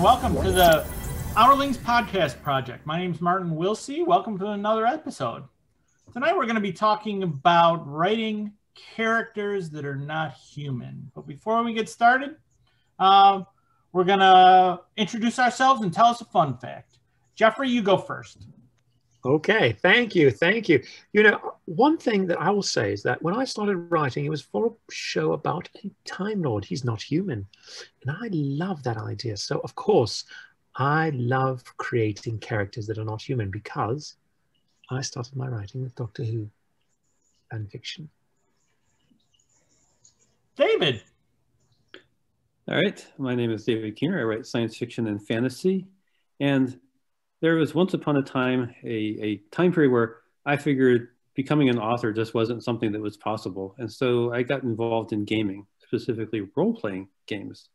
And welcome to the Hourlings Podcast Project. My name is Martin Wilsey. Welcome to another episode. Tonight we're going to be talking about writing characters that are not human. But before we get started, uh, we're going to introduce ourselves and tell us a fun fact. Jeffrey, you go first. Okay, thank you, thank you. You know, one thing that I will say is that when I started writing, it was for a show about a Time Lord. He's not human. And I love that idea. So, of course, I love creating characters that are not human because I started my writing with Doctor Who and fiction. David. All right, my name is David Keener. I write science fiction and fantasy. And there was once upon a time a, a time period where I figured becoming an author just wasn't something that was possible. And so I got involved in gaming, specifically role-playing games.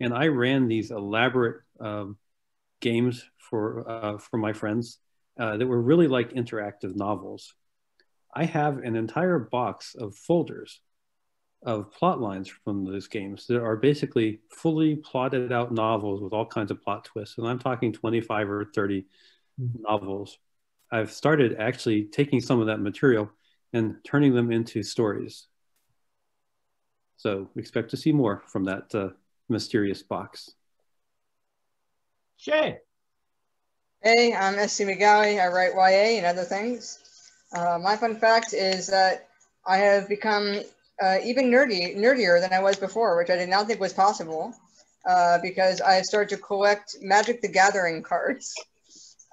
And I ran these elaborate um, games for, uh, for my friends uh, that were really like interactive novels. I have an entire box of folders of plot lines from those games that are basically fully plotted out novels with all kinds of plot twists. And I'm talking 25 or 30 mm-hmm. novels. I've started actually taking some of that material and turning them into stories. So expect to see more from that uh, mysterious box. Shay. Hey, I'm SC Megale. I write YA and other things. Uh, my fun fact is that I have become uh, even nerdy, nerdier than I was before, which I did not think was possible, uh, because I started to collect Magic the Gathering cards.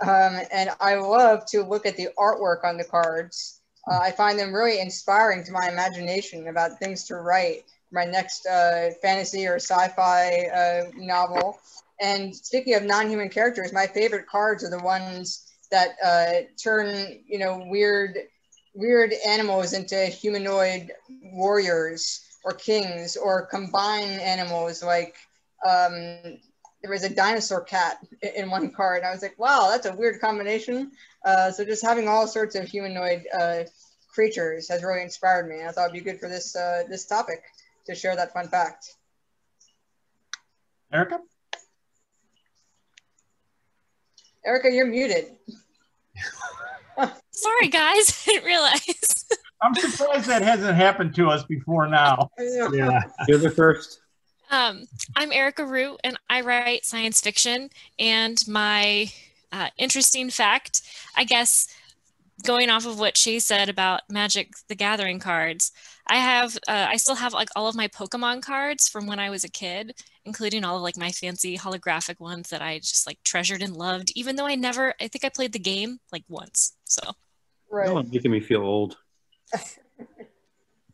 Um, and I love to look at the artwork on the cards. Uh, I find them really inspiring to my imagination about things to write my next uh, fantasy or sci-fi uh, novel. And speaking of non-human characters, my favorite cards are the ones that uh, turn, you know, weird weird animals into humanoid warriors or kings or combine animals like um, there was a dinosaur cat in one card. I was like, wow, that's a weird combination. Uh, so just having all sorts of humanoid uh, creatures has really inspired me. I thought it'd be good for this uh, this topic to share that fun fact. Erica? Erica, you're muted. Sorry, guys. I didn't realize. I'm surprised that hasn't happened to us before now. Yeah, you're the first. Um, I'm Erica Rue, and I write science fiction. And my uh, interesting fact, I guess, going off of what she said about Magic the Gathering cards, I have, uh, I still have like all of my Pokemon cards from when I was a kid, including all of like my fancy holographic ones that I just like treasured and loved, even though I never, I think I played the game like once. So, right. No making me feel old.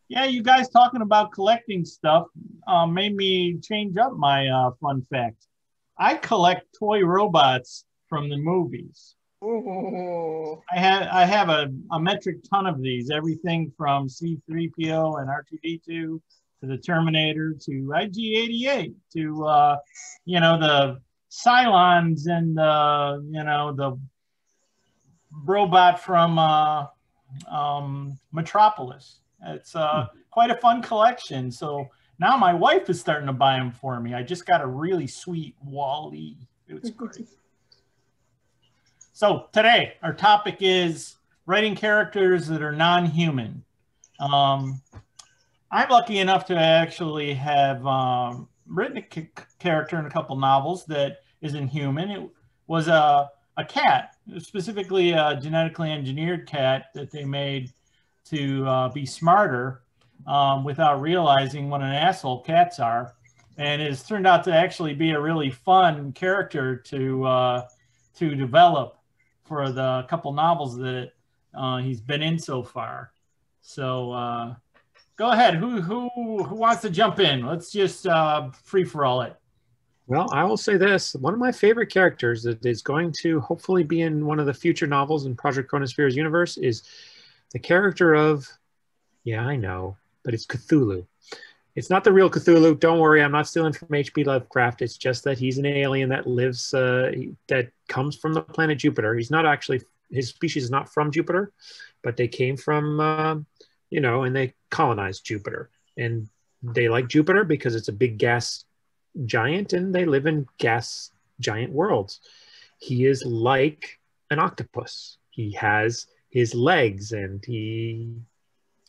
yeah, you guys talking about collecting stuff uh, made me change up my uh, fun fact. I collect toy robots from the movies. Ooh. I have I have a, a metric ton of these, everything from C3PO and R2D2 to the Terminator to IG88 to uh, you know the Cylons and the you know the robot from uh, um, Metropolis. It's uh, hmm. quite a fun collection. So now my wife is starting to buy them for me. I just got a really sweet WALL-E. It's great. So today our topic is writing characters that are non-human. Um, I'm lucky enough to actually have um, written a character in a couple novels that isn't human. It was a, a cat, specifically a genetically engineered cat that they made to uh, be smarter um, without realizing what an asshole cats are. And it's turned out to actually be a really fun character to uh, to develop for the couple novels that uh, he's been in so far. So uh, go ahead. Who who who wants to jump in? Let's just uh, free for all it. Well, I will say this: one of my favorite characters that is going to hopefully be in one of the future novels in Project Chronosphere's universe is the character of, yeah, I know, but it's Cthulhu. It's not the real Cthulhu. Don't worry, I'm not stealing from H.P. Lovecraft. It's just that he's an alien that lives, uh, that comes from the planet Jupiter. He's not actually, his species is not from Jupiter, but they came from, uh, you know, and they colonized Jupiter. And they like Jupiter because it's a big gas giant and they live in gas giant worlds. He is like an octopus. He has his legs and he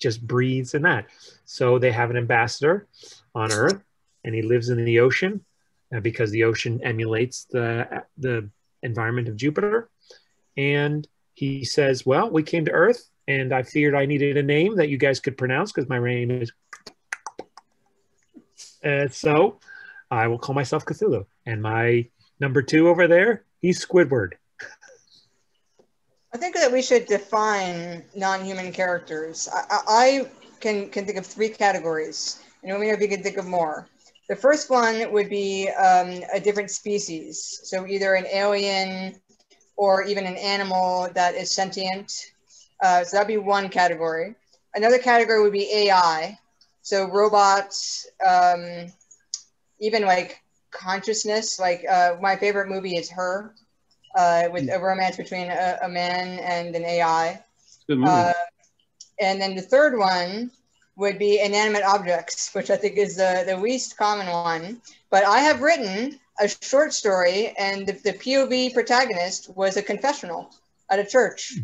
just breathes in that. So they have an ambassador on Earth and he lives in the ocean uh, because the ocean emulates the, the environment of Jupiter. And he says, Well, we came to Earth and I figured I needed a name that you guys could pronounce because my name is. And so I will call myself Cthulhu. And my number two over there, he's Squidward. I think that we should define non-human characters. I, I, can can think of three categories, and let me know if you can think of more. The first one would be um, a different species, so either an alien or even an animal that is sentient. Uh, so that'd be one category. Another category would be AI, so robots, um, even like consciousness. Like uh, my favorite movie is Her uh, with a romance between a, a man and an AI. Uh, and then the third one would be inanimate objects, which I think is the, the least common one. But I have written a short story, and the, the POV protagonist was a confessional at a church.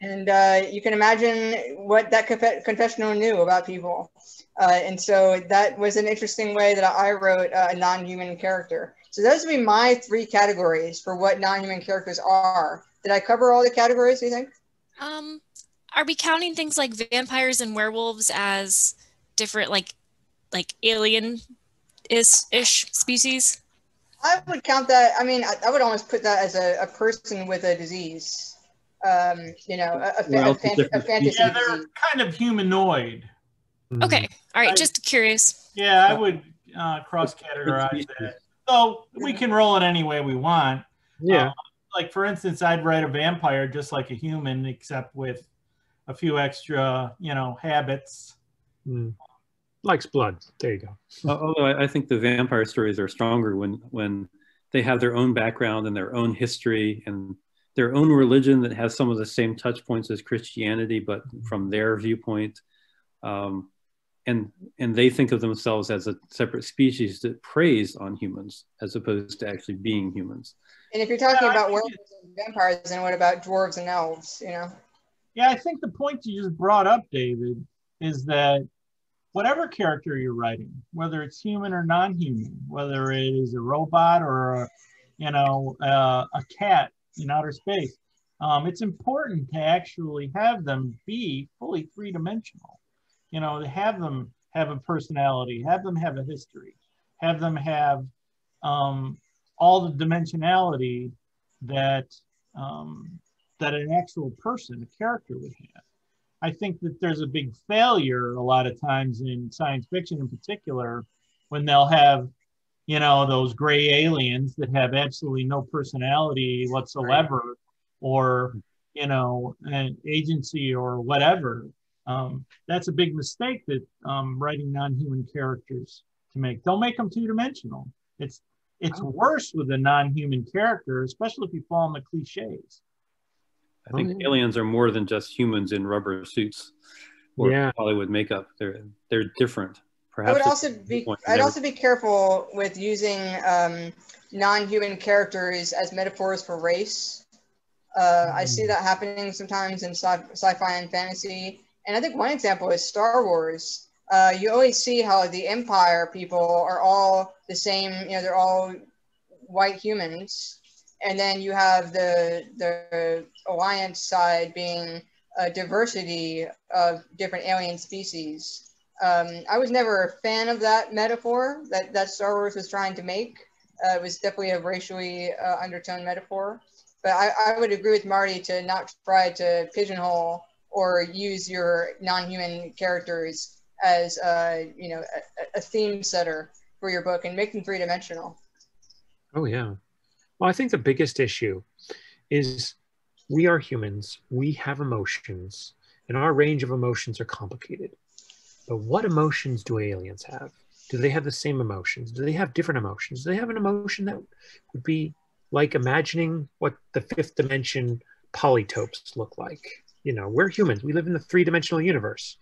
And uh, you can imagine what that conf- confessional knew about people. Uh, and so that was an interesting way that I wrote a non human character. So those would be my three categories for what non-human characters are. Did I cover all the categories, do you think? Um, are we counting things like vampires and werewolves as different like like alien-ish species? I would count that. I mean, I, I would almost put that as a, a person with a disease. Um, you know, a, a, a, fan, a fantasy. Yeah, they're disease. kind of humanoid. Okay. All right. I, just curious. Yeah, I would uh, cross categorize that. So we can roll it any way we want. Yeah. Uh, like for instance, I'd write a vampire just like a human, except with a few extra, you know, habits. Mm. Likes blood. There you go. Although I think the vampire stories are stronger when when they have their own background and their own history and their own religion that has some of the same touch points as Christianity, but from their viewpoint. Um, and and they think of themselves as a separate species that preys on humans as opposed to actually being humans. And if you're talking yeah, about werewolves and vampires, then what about dwarves and elves? You know. Yeah, I think the point you just brought up, David, is that whatever character you're writing, whether it's human or non-human, whether it is a robot or a, you know uh, a cat in outer space, um, it's important to actually have them be fully three-dimensional you know, have them have a personality, have them have a history, have them have um, all the dimensionality that um, that an actual person, a character would have. I think that there's a big failure a lot of times in science fiction, in particular, when they'll have, you know, those gray aliens that have absolutely no personality whatsoever, right. or you know, an agency or whatever um, that's a big mistake that um, writing non-human characters to make. Don't make them two-dimensional. It's it's oh. worse with a non-human character, especially if you fall in the cliches. I think oh, aliens are more than just humans in rubber suits or yeah. Hollywood makeup. They're they're different. Perhaps I would also be I'd also be careful with using um, non-human characters as metaphors for race. Uh, mm. I see mm. that happening sometimes in sci- sci-fi and fantasy and I think one example is Star Wars. Uh, you always see how the Empire people are all the same. You know, they're all white humans, and then you have the the Alliance side being a diversity of different alien species. Um, I was never a fan of that metaphor that, that Star Wars was trying to make. Uh, it was definitely a racially uh, undertone metaphor. But I, I would agree with Marty to not try to pigeonhole or use your non-human characters as a, you know a, a theme setter for your book and make them three-dimensional. Oh yeah. Well i think the biggest issue is we are humans. We have emotions and our range of emotions are complicated. But what emotions do aliens have? Do they have the same emotions? Do they have different emotions? Do they have an emotion that would be like imagining what the fifth dimension polytopes look like you know, we're humans. We live in the three dimensional universe.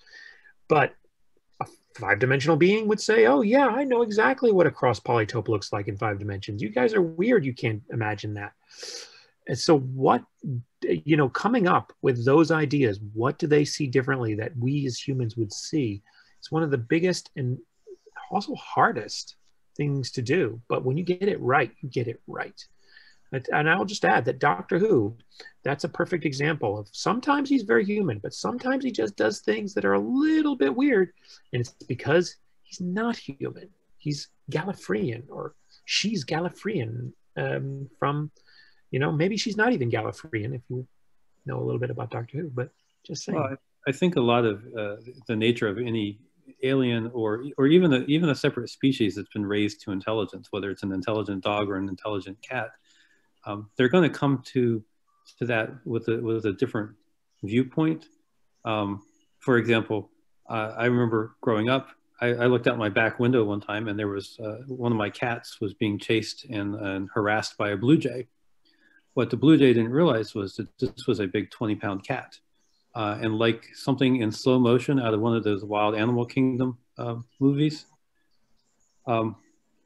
But a five dimensional being would say, "Oh yeah, I know exactly what a cross polytope looks like in five dimensions. You guys are weird. You can't imagine that." And so, what you know, coming up with those ideas, what do they see differently that we as humans would see? It's one of the biggest and also hardest things to do. But when you get it right, you get it right. And I'll just add that Doctor Who, that's a perfect example of sometimes he's very human, but sometimes he just does things that are a little bit weird. And it's because he's not human. He's Gallifreyan or she's Gallifreyan um, from, you know, maybe she's not even Gallifreyan if you know a little bit about Doctor Who, but just saying. Well, I think a lot of uh, the nature of any alien or or even a, even a separate species that's been raised to intelligence, whether it's an intelligent dog or an intelligent cat, um, they're going to come to to that with a with a different viewpoint. Um, for example, uh, I remember growing up, I, I, looked out my back window one time, and there was uh, one of my cats was being chased and, and harassed by a blue jay. What the blue jay didn't realize was that this was a big 20 pound cat uh, and like something in slow motion out of one of those Wild Animal Kingdom uh, movies. Um,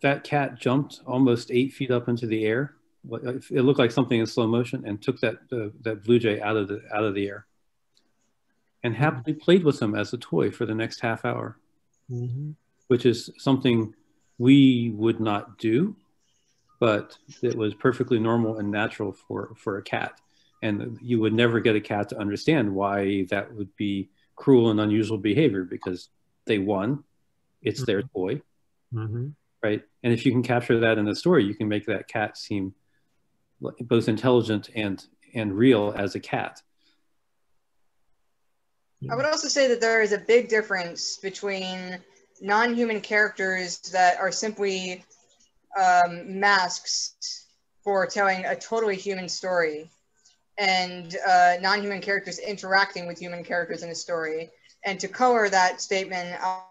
that cat jumped almost eight feet up into the air. It looked like something in slow motion, and took that uh, that blue jay out of the out of the air, and happily played with him as a toy for the next half hour, mm-hmm. which is something we would not do, but it was perfectly normal and natural for for a cat. And you would never get a cat to understand why that would be cruel and unusual behavior because they won. It's their mm-hmm. toy. Mm-hmm. right? And if you can capture that in the story you can make that cat seem both intelligent and and real as a cat i would also say that there is a big difference between non-human characters that are simply um, masks for telling a totally human story and uh, non-human characters interacting with human characters in a story. And to color that statement, I'll,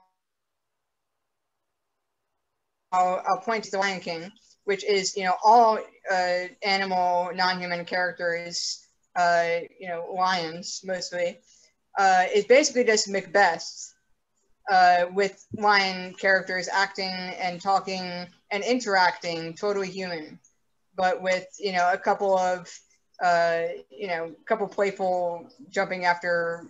I'll, I'll point to The Lion King, which is, you know, all uh, animal, non-human characters, uh, you know, lions mostly, uh, is basically just Macbeth uh, with lion characters acting and talking and interacting totally human, but with, you know, a couple of uh, you know, a couple playful jumping after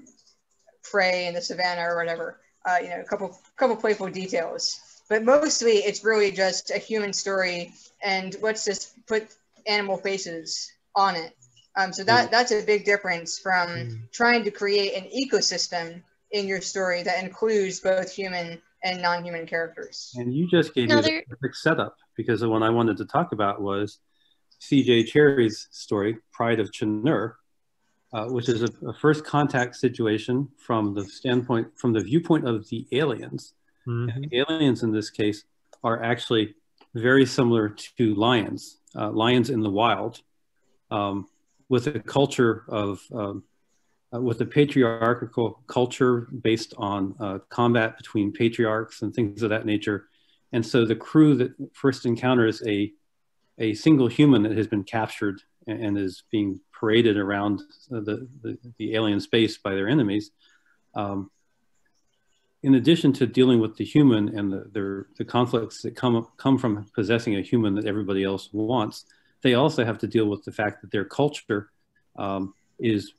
prey in the savannah or whatever. Uh, you know, a couple couple playful details. But mostly, it's really just a human story, and let's just put animal faces on it. Um, so that mm. that's a big difference from mm. trying to create an ecosystem in your story that includes both human and non-human characters. And you just gave me the perfect setup because the one I wanted to talk about was C.J. Cherryh's story, Pride of Chanur, uh, which is a, a, first contact situation from the standpoint, from the viewpoint of the aliens. Mm-hmm. Aliens in this case are actually very similar to lions, uh, lions in the wild, um, with a culture of, um, uh, with a patriarchal culture based on uh, combat between patriarchs and things of that nature. And so the crew that first encounters a a single human that has been captured and is being paraded around the, the, the alien space by their enemies. Um, in addition to dealing with the human and the, their, the conflicts that come, come from possessing a human that everybody else wants, they also have to deal with the fact that their culture um, is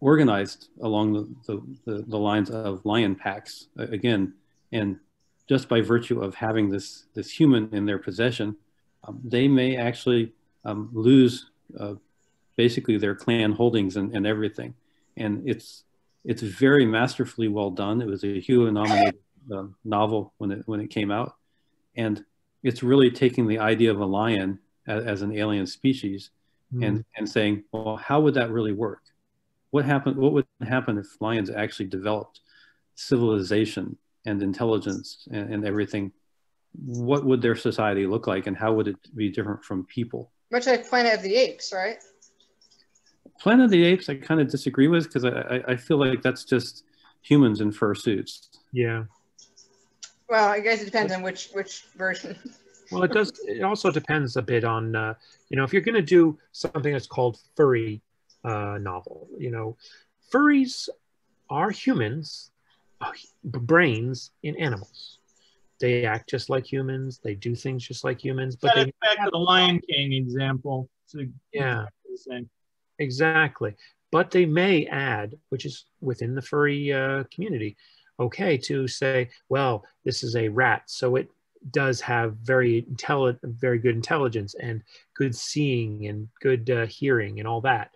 organized along the, the, the, lines of lion packs again. And just by virtue of having this, this human in their possession, um, they may actually um, lose uh, basically their clan holdings and, and, everything. And it's it's very masterfully well done. It was a Hugo nominated uh, novel when it when it came out, and it's really taking the idea of a lion as, as an alien species mm. and and saying, well, how would that really work? What happened? What would happen if lions actually developed civilization and intelligence and, and everything what would their society look like and how would it be different from people? Much like Planet of the Apes, right? Planet of the Apes, I kind of disagree with because I, I feel like that's just humans in fursuits. Yeah. Well, I guess it depends on which which version. well, it does. It also depends a bit on uh, you know if you're going to do something that's called furry uh, novel. You know, furries are humans uh, brains in animals. They act just like humans. They do things just like humans. But Set they, it back to the Lion King example. So yeah, the same. Exactly. But they may add, which is within the furry uh, community, okay, to say, well, this is a rat, so it does have very intelligent, very good intelligence and good seeing and good uh, hearing and all that,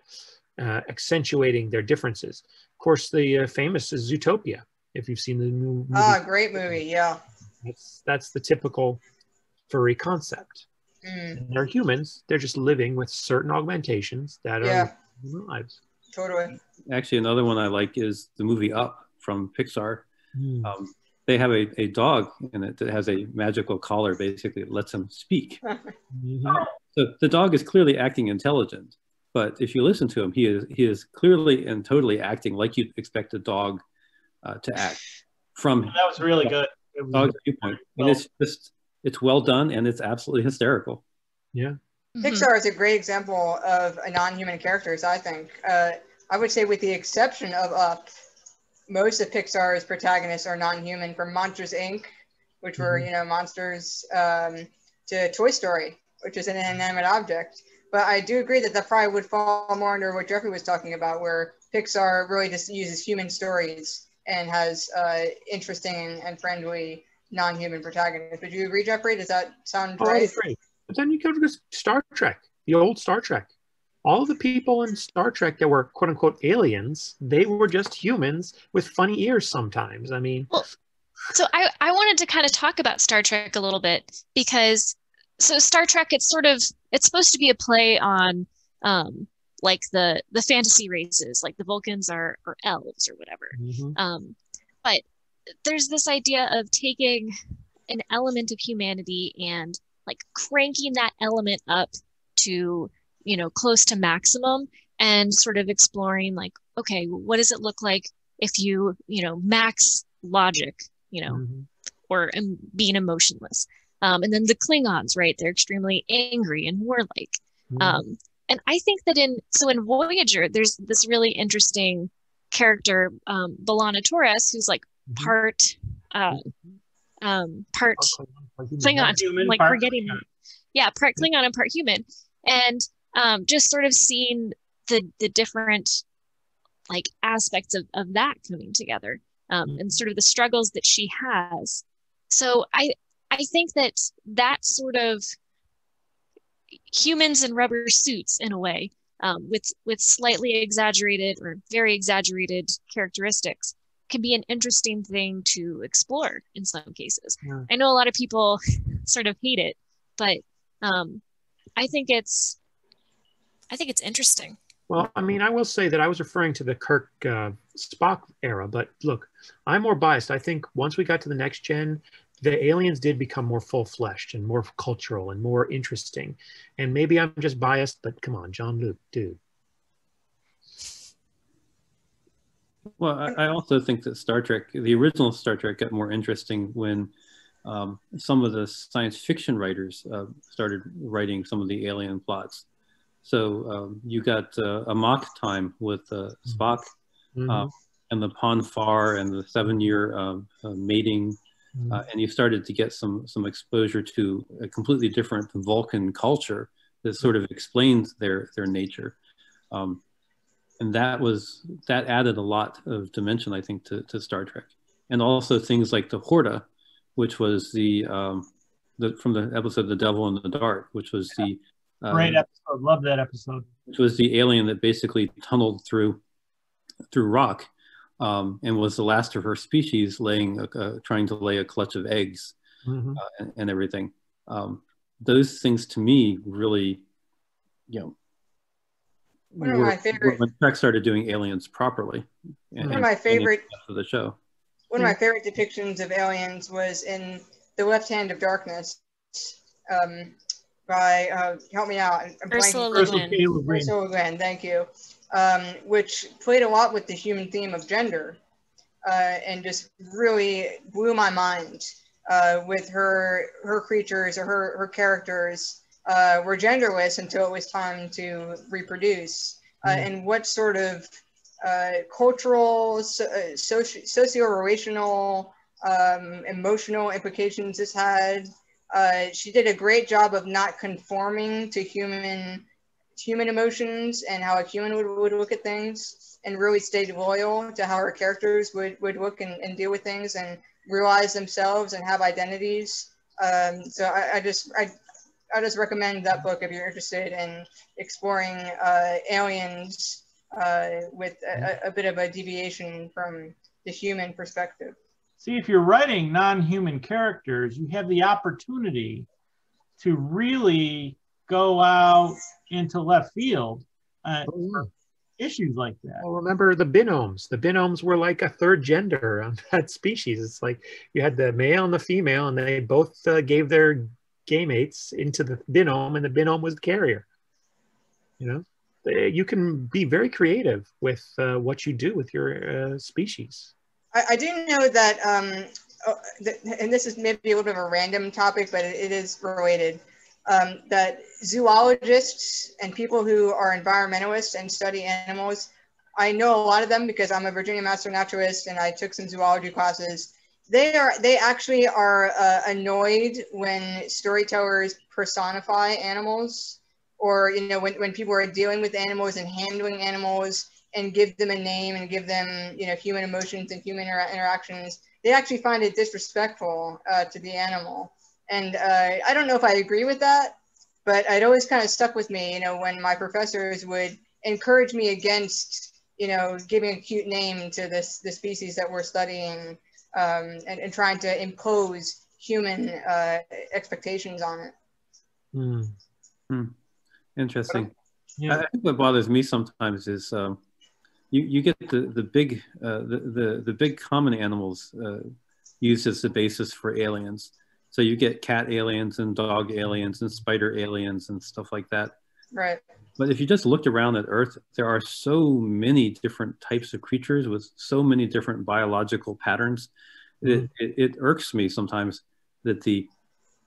uh, accentuating their differences. Of course, the uh, famous is Zootopia. If you've seen the new movie, Ah, great movie. Yeah. that's that's the typical furry concept. Mm, They're humans. They're just living with certain augmentations that are yeah. living their lives. Totally. Actually, another one I like is the movie Up from Pixar. Hmm. Um, they have a, a dog in it that has a magical collar, basically, that lets him speak. Mhm. So the dog is clearly acting intelligent, but if you listen to him, he is he is clearly and totally acting like you'd expect a dog uh, to act from That was really good. It was dog's viewpoint, and it's just it's well done and it's absolutely hysterical. Yeah. Mhm. Pixar is a great example of a non-human characters. I think. Uh, I would say, with the exception of Up, most of Pixar's protagonists are non-human. From Monsters Inc., which were Mhm. you know monsters, um, to Toy Story, which is an inanimate object. But I do agree that that probably would fall more under what Jeffrey was talking about, where Pixar really just uses human stories and has uh, interesting and friendly non-human protagonist. Would you agree, Jeffrey? Does that sound Oh, I right? agree. But then you go to Star Trek, the old Star Trek. All the people in Star Trek that were quote unquote aliens, they were just humans with funny ears sometimes. I mean, well, So I, I wanted to kind of talk about Star Trek a little bit because so Star Trek it's sort of it's supposed to be a play on um like the the fantasy races like the Vulcans are or elves or whatever. mhm. Um but there's this idea of taking an element of humanity and like cranking that element up to you know close to maximum and sort of exploring like okay what does it look like if you you know max logic you know Mhm. or um, being emotionless. Um, and then the Klingons, right? They're extremely angry and warlike. Mhm. Um, and I think that in so in Voyager, there's this really interesting character, um, B'Elanna Torres, who's like. Part, uh, um, part Klingon. Human, like part forgetting, Klingon. yeah, part Klingon and part human, and um, just sort of seeing the the different like aspects of of that coming together, um, Mhm. and sort of the struggles that she has. So I I think that that sort of humans in rubber suits in a way, um, with with slightly exaggerated or very exaggerated characteristics, can be an interesting thing to explore in some cases. Yeah. I know a lot of people sort of hate it, but um, I think it's I think it's interesting. Well, I mean, I will say that I was referring to the Kirk uh, Spock era, but look, I'm more biased. I think once we got to the next gen, the aliens did become more full fleshed and more cultural and more interesting. And maybe I'm just biased, but come on, Jean-Luc, dude. Well, I, I also think that Star Trek, the original Star Trek, got more interesting when um, some of the science fiction writers uh, started writing some of the alien plots. So um, you got uh, Amok Time with uh, Spock Mhm. uh, and the Pon farr and the seven-year um, uh, mating, Mhm. uh, and you started to get some some exposure to a completely different Vulcan culture that sort of explains their their nature. Um, and that was that added a lot of dimension, I think, to, to Star Trek, and also things like the Horta, which was the um, the from the episode "The Devil in the Dark," which was the uh, Great episode. Love that episode. which was the alien that basically tunneled through through rock, um, and was the last of her species, laying a, uh, trying to lay a clutch of eggs Mhm. uh, and, and everything. Um, those things to me really, you know, One of my favorite- when Trek started doing aliens properly. And, One of my favorite- for the show. One of my favorite depictions of aliens was in The Left Hand of Darkness um, by, uh, help me out. I'm Ursula Le Guin. Le Guin. Ursula Le Guin, thank you. Um, which played a lot with the human theme of gender uh, and just really blew my mind uh, with her her creatures or her, her characters uh, were genderless until it was time to reproduce. Uh, Mm. and what sort of uh, cultural, so, uh, soci- socio-relational, um, emotional implications this had. Uh, she did a great job of not conforming to human human emotions and how a human would, would look at things and really stayed loyal to how her characters would, would look and, and deal with things and realize themselves and have identities. Um, so I, I, just I, I just recommend that book if you're interested in exploring uh, aliens uh, with a, a, bit of a deviation from the human perspective. See, if you're writing non-human characters, you have the opportunity to really go out into left field uh, oh, issues like that. Well, remember the binomes. The binomes were like a third gender on that species. It's like you had the male and the female, and they both uh, gave their gametes into the binome, and the binome was the carrier. You know, you can be very creative with uh, what you do with your uh, species. I, I, do know that, um, oh, and this is maybe a little bit of a random topic, but it, it is related um, that zoologists and people who are environmentalists and study animals, I know a lot of them because I'm a Virginia Master Naturalist and I took some zoology classes. They are they actually are uh, annoyed when storytellers personify animals, or you know when, when people are dealing with animals and handling animals and give them a name and give them you know human emotions and human inter interactions. They actually find it disrespectful uh, to the animal. And uh, I don't know if I agree with that, but it always kind of stuck with me, you know, when my professors would encourage me against, you know, giving a cute name to this the species that we're studying um, and, and, trying to impose human uh, expectations on it. Mm. Hmm. Interesting. Yeah. I think what bothers me sometimes is um, you, you get the, the big uh, the, the, the big common animals uh, used as the basis for aliens so you get cat aliens and dog aliens and spider aliens and stuff like that. Right. But if you just looked around at Earth, there are so many different types of creatures with so many different biological patterns. Mm-hmm. It, it, it, irks me sometimes that the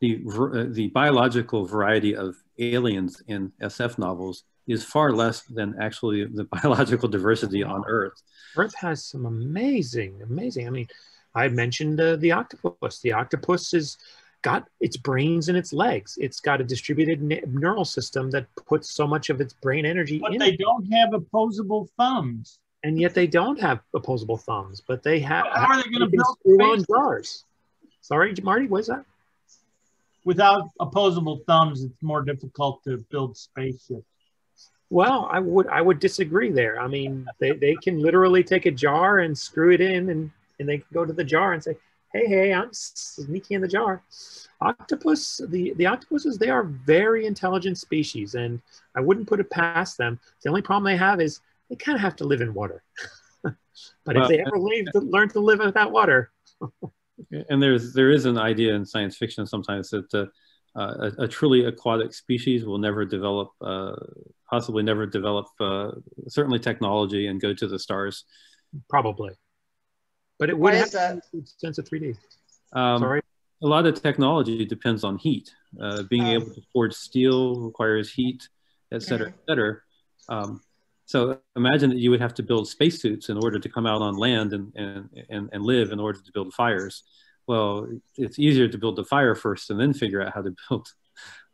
the uh, the biological variety of aliens in SF novels is far less than actually the biological diversity on Earth. Earth has some amazing, amazing. I mean, I mentioned uh, the octopus. The octopus has got its brains and its legs. It's got a distributed neural system that puts so much of its brain energy but in they it. don't have opposable thumbs. And yet they don't have opposable thumbs, but they have. How are they going to build screw on jars? Sorry, Marty, what is that? Without opposable thumbs, it's more difficult to build spaceships. Well, I would I would disagree there. I mean, they, they can literally take a jar and screw it in and and they can go to the jar and say, hey, hey, I'm sneaky in the jar. Octopus, the, the octopuses, they are very intelligent species, and I wouldn't put it past them. The only problem they have is they kind of have to live in water. but well, if they ever leave, to learn to live without water. and there's there is an idea in science fiction sometimes that uh, uh, a, a, truly aquatic species will never develop, uh, possibly never develop, uh, certainly technology and go to the stars. Probably. But it would have a sense of 3D. Um, Sorry. A lot of technology depends on heat. Uh, being um, able to forge steel requires heat, et cetera, et cetera. Um, so imagine that you would have to build spacesuits in order to come out on land and, and, and, and live in order to build fires. Well, it's easier to build the fire first and then figure out how to build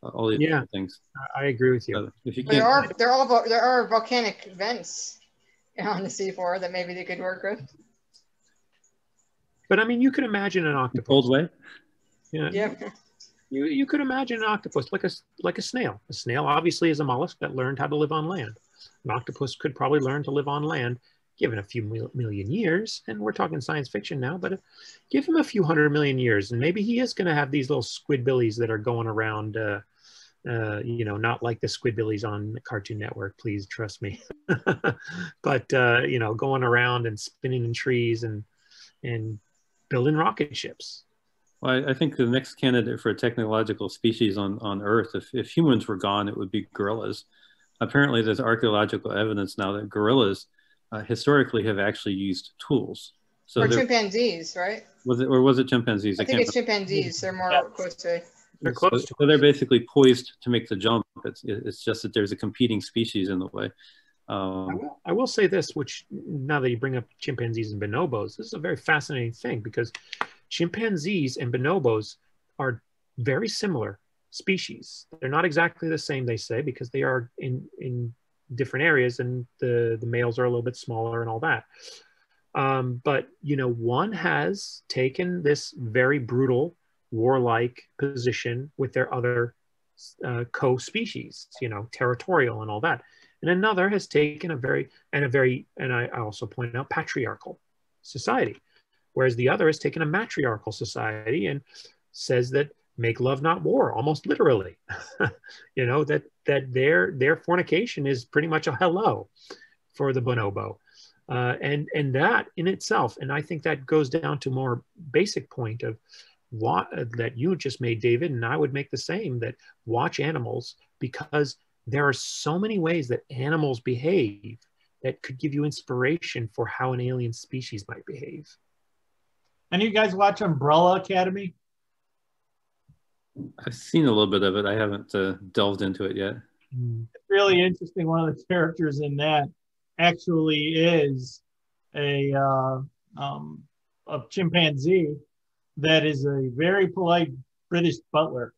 all these yeah, things. I agree with you. So if you there are there are there are volcanic vents on the seafloor that maybe they could work with. But I mean, you could imagine an octopus. Cold way. Yeah. Yeah. You, you could imagine an octopus like a like a snail. A snail obviously is a mollusk that learned how to live on land. An octopus could probably learn to live on land given a few million years, and we're talking science fiction now, but give him a few hundred million years, and maybe he is going to have these little squidbillies that are going around, uh, uh, you know, not like the squidbillies on Cartoon Network, please trust me, but, uh, you know, going around and spinning in trees and, and building rocket ships. Well, I, I, think the next candidate for a technological species on, on Earth, if, if humans were gone, it would be gorillas. Apparently, there's archaeological evidence now that gorillas uh, historically have actually used tools. So or chimpanzees, right? Was it, or was it chimpanzees? I, I think it's chimpanzees. They're more yeah. close to. They're close. So, so, they're basically poised to make the jump. It's, it's just that there's a competing species in the way. I Um, will, I will say this, which now that you bring up chimpanzees and bonobos, this is a very fascinating thing because chimpanzees and bonobos are very similar species. They're not exactly the same, they say, because they are in in different areas, and the the males are a little bit smaller and all that. Um, but you know, one has taken this very brutal, warlike position with their other uh, co-species, you know, territorial and all that and another has taken a very and a very and I, also point out patriarchal society whereas the other has taken a matriarchal society and says that make love not war almost literally. You know that that their their fornication is pretty much a hello for the bonobo. Uh, and and that in itself and i think that goes down to more basic point of what that you just made david and i would make the same that watch animals because there are so many ways that animals behave that could give you inspiration for how an alien species might behave. Any of you guys watch Umbrella Academy? I've seen a little bit of it. I haven't uh, delved into it yet. It's really interesting. One of the characters in that actually is a uh, um, a chimpanzee that is a very polite British butler.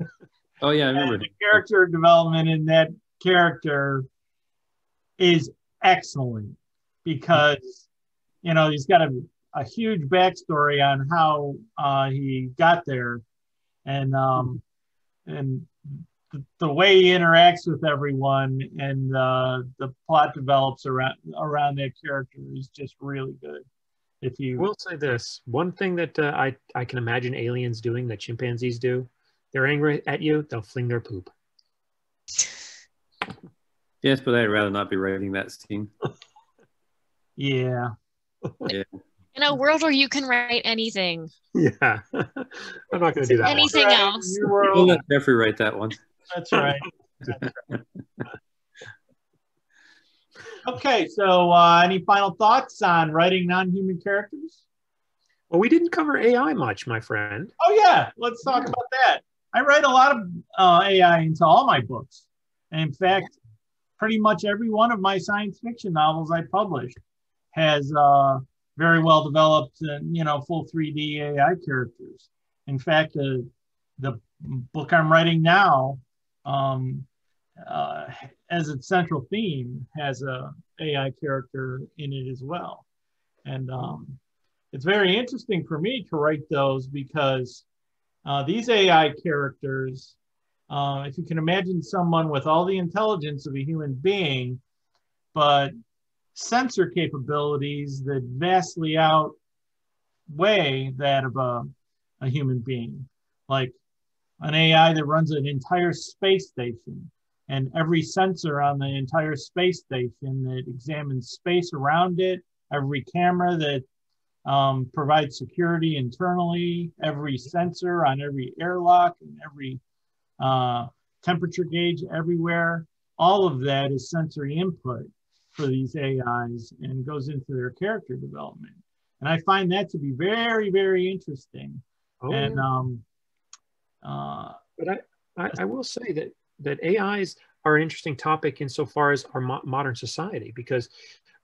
Oh yeah, I And remember. the character development in that character is excellent because you know he's got a, a huge backstory on how uh, he got there and um, and the, the way he interacts with everyone and uh, the plot develops around around that character is just really good if you I will say this one thing that uh, I, I can imagine aliens doing that chimpanzees do they're angry at you they'll fling their poop Yes, but I'd rather not be writing that scene. yeah yeah. In a world where you can write anything, yeah i'm not going to do that. Anything Right, else? We'll were- let Jeffrey write that one. That's right. That's right. okay, so uh, any final thoughts on writing non-human characters? well we didn't cover ai much my friend Oh yeah, let's talk about that. I write a lot of uh, AI into all my books. And in fact, pretty much every one of my science fiction novels I published has uh, very well developed, uh, you know, full 3D AI characters. In fact, uh, the book I'm writing now, um, uh, as its central theme, has a AI character in it as well. And um, it's very interesting for me to write those because uh, these AI characters, uh, if you can imagine someone with all the intelligence of a human being, but sensor capabilities that vastly outweigh that of a, a human being, like an AI that runs an entire space station and every sensor on the entire space station that examines space around it, every camera that um, provides security internally, every sensor on every airlock and every uh, temperature gauge everywhere. All of that is sensory input for these AIs and goes into their character development. And I find that to be very, very interesting. oh, and yeah. um, uh, But I, I, I will say that that AIs are an interesting topic insofar as our mo- modern society because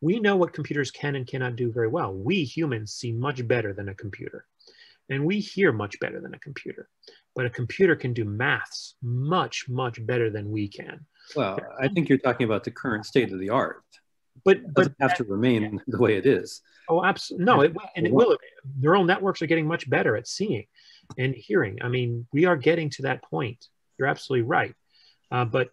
we know what computers can and cannot do very well. We humans see much better than a computer, and we hear much better than a computer. But a computer can do maths much, much better than we can. Well, I think you're talking about the current state of the art. But It doesn't have to remain the way it is. Oh, absolutely. No, it, and it will. Neural networks are getting much better at seeing and hearing. I mean, we are getting to that point. You're absolutely right. Uh, but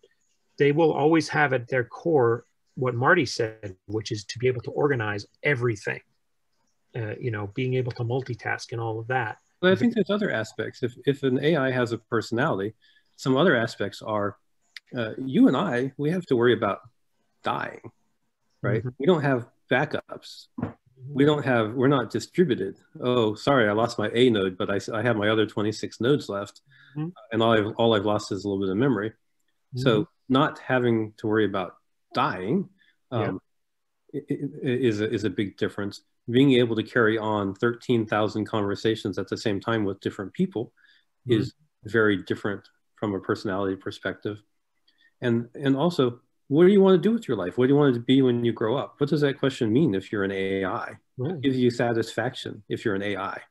they will always have at their core what Marty said, which is to be able to organize everything. Uh, you know, being able to multitask and all of that. But I think there's other aspects. If, if an AI has a personality, some other aspects are uh, you and I, we have to worry about dying, right? Mhm. We don't have backups. We don't have, we're not distributed. Oh, sorry, I lost my A node, but I, I have my other 26 nodes left. Mhm. And all I've, all I've lost is a little bit of memory. So not having to worry about dying um, i- i- is, a, is a big difference. Being able to carry on 13,000 conversations at the same time with different people Mhm. is very different from a personality perspective. And, and also what do you want to do with your life? What do you want to be when you grow up? What does that question mean if you're an AI? What gives you satisfaction if you're an AI?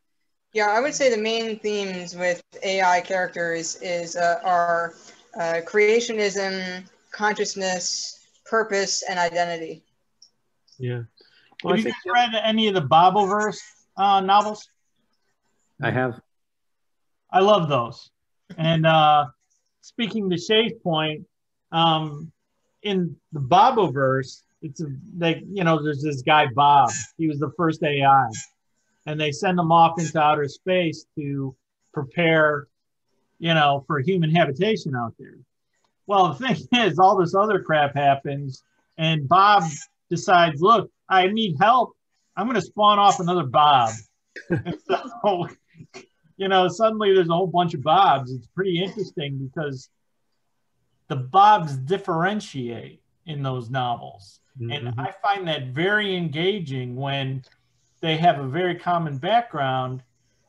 Yeah, I would say the main themes with AI characters is uh, are uh, creationism, consciousness, purpose, and identity. Yeah. Well, have you guys read any of the Bobverse uh, novels? I have. I love those. And uh, speaking to Shay's point, um, in the Bobverse, it's like you know, there's this guy Bob. He was the first AI, and they send him off into outer space to prepare, you know, for human habitation out there. Well, the thing is, all this other crap happens, and Bob decides, look, I need help. I'm going to spawn off another Bob. so, you know, suddenly there's a whole bunch of Bobs. It's pretty interesting because the Bobs differentiate in those novels. Mm-hmm. And I find that very engaging when they have a very common background.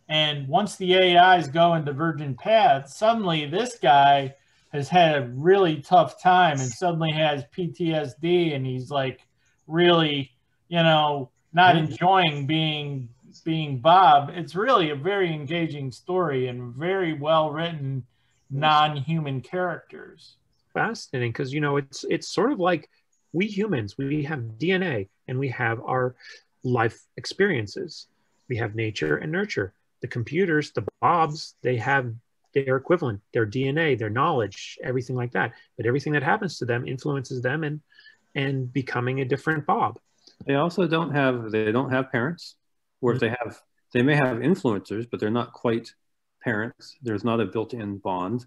And once the AIs go in divergent paths, suddenly this guy has had a really tough time and suddenly has PTSD and he's like really, you know, not enjoying being being Bob. It's really a very engaging story and very well written non-human characters. Fascinating because you know it's it's sort of like we humans we have dna and we have our life experiences. We have nature and nurture. The computers the bobs they have their equivalent their dna their knowledge everything like that but everything that happens to them influences them and and becoming a different bob they also don't have they don't have parents or if they have they may have influencers but they're not quite parents there's not a built-in bond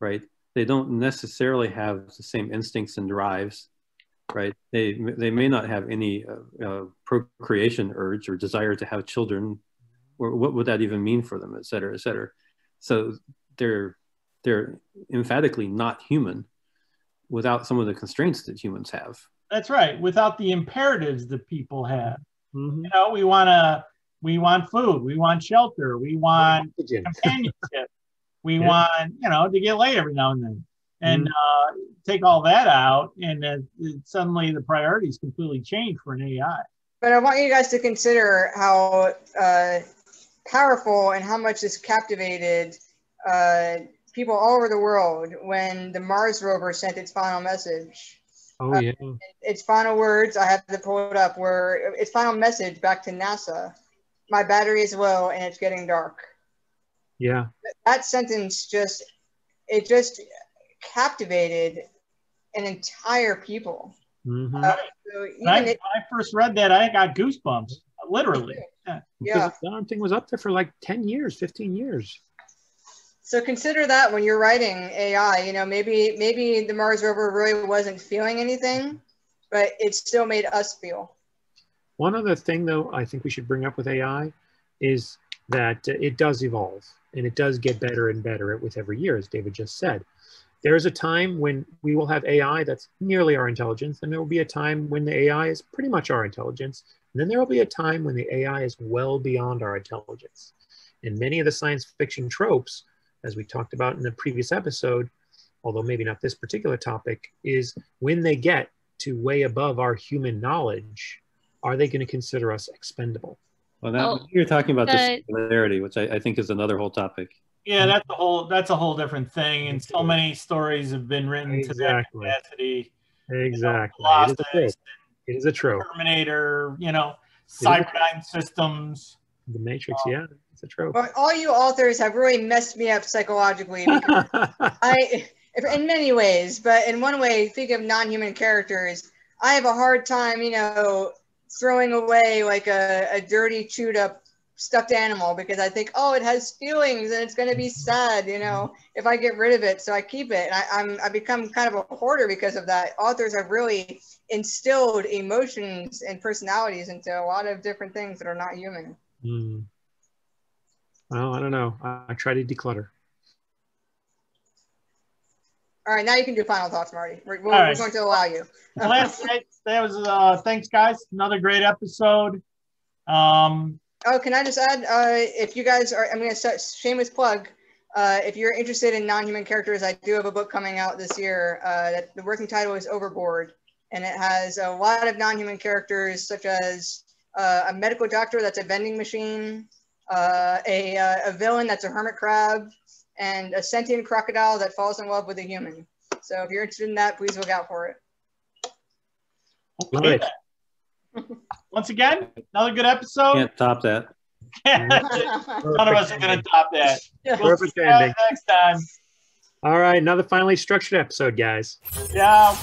right they don't necessarily have the same instincts and drives, right? They, they may not have any uh, uh, procreation urge or desire to have children, or what would that even mean for them, et cetera, et cetera. So they're, they're emphatically not human without some of the constraints that humans have. That's right. Without the imperatives that people have. Mm-hmm. You know, we want to, we want food, we want shelter, we want companionship we yeah. want, you know, to get laid every now and then. And mm-hmm. uh, take all that out, and uh, suddenly the priorities completely change for an AI. But I want you guys to consider how uh, powerful and how much this captivated uh, people all over the world when the Mars rover sent its final message. Oh uh, yeah. its final words, I have to pull it up, were its final message back to NASA. My battery is low and it's getting dark. Yeah. That sentence just it just captivated an entire people. Mm-hmm. Uh, so I, it, when I first read that, I got goosebumps, literally. Yeah. yeah. The darn thing was up there for like 10 years, 15 years. So consider that when you're writing AI, you know, maybe maybe the Mars rover really wasn't feeling anything, but it still made us feel. One other thing though, I think we should bring up with AI is that it does evolve and it does get better and better with every year, as David just said. There is a time when we will have AI that's nearly our intelligence, and there will be a time when the AI is pretty much our intelligence, and then there will be a time when the AI is well beyond our intelligence. And many of the science fiction tropes, as we talked about in the previous episode, although maybe not this particular topic, is when they get to way above our human knowledge, are they going to consider us expendable? Well, now oh, you're talking about the, the singularity, which I, I, think is another whole topic. Yeah, that's a whole that's a whole different thing, and so many stories have been written exactly. to that capacity. Exactly, you know, it, is it is a trope. Terminator, you know, Cyberdyne Systems. The Matrix, um, yeah, it's a trope. But all you authors have really messed me up psychologically. I, in many ways, but in one way, think of non-human characters. I have a hard time, you know, throwing away like a, a dirty, chewed up stuffed animal because I think, oh, it has feelings and it's going to be sad, you know, if I get rid of it. So I keep it. And I, I'm, I become kind of a hoarder because of that. Authors have really instilled emotions and personalities into a lot of different things that are not human. Mm. Well, I don't know. I, I try to declutter. All right, now you can do final thoughts, Marty. We're, we're, right. we're going to allow you. Last that was uh, thanks, guys. Another great episode. Um, oh, can I just add? Uh, if you guys are, I'm going to start shameless plug. uh, if you're interested in non-human characters, I do have a book coming out this year. Uh, that the working title is Overboard, and it has a lot of non-human characters, such as uh, a medical doctor that's a vending machine, uh, a, uh, a villain that's a hermit crab, and a sentient crocodile that falls in love with a human. So if you're interested in that, please look out for it. Love Okay. Once again, another good episode. Can't top that. None of us are going to top that. We'll Perfect see you ending. next time. All right, another finely structured episode, guys. Yeah.